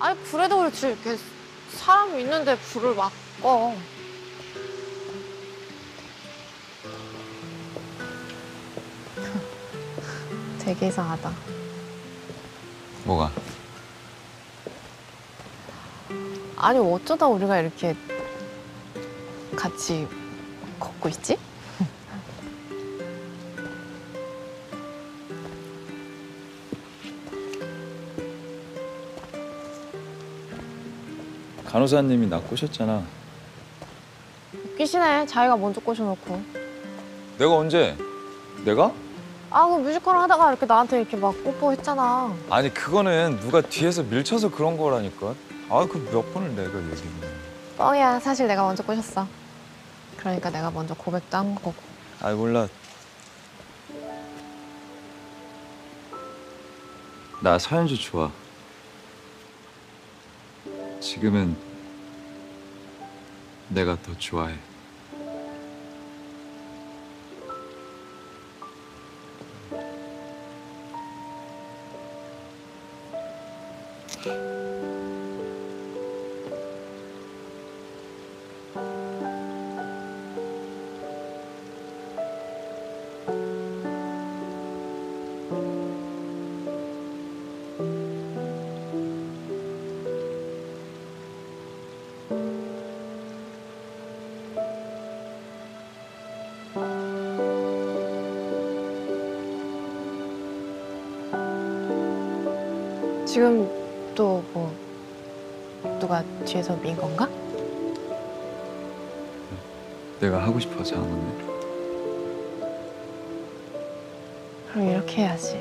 아니 그래도 그렇지 이렇게 사람 있는데 불을 막 꺼. 되게 이상하다. 뭐가? 아니 어쩌다 우리가 이렇게 같이 걷고 있지? 간호사님이 나 꼬셨잖아. 웃기시네. 자기가 먼저 꼬셔놓고. 내가 언제? 내가? 아, 그 뮤지컬 하다가 이렇게 나한테 이렇게 막 뽀뽀했잖아. 아니 그거는 누가 뒤에서 밀쳐서 그런 거라니까. 아 그 몇 번을 내가 얘기를. 뻥이야. 사실 내가 먼저 꼬셨어. 그러니까 내가 먼저 고백도 한 거고. 아 몰라. 나 서현주 좋아. 지금은 내가 더 좋아해. 지금 또 뭐 누가 뒤에서 민 건가? 내가 하고 싶어서 한 건데. 그럼 이렇게 해야지.